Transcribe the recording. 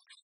you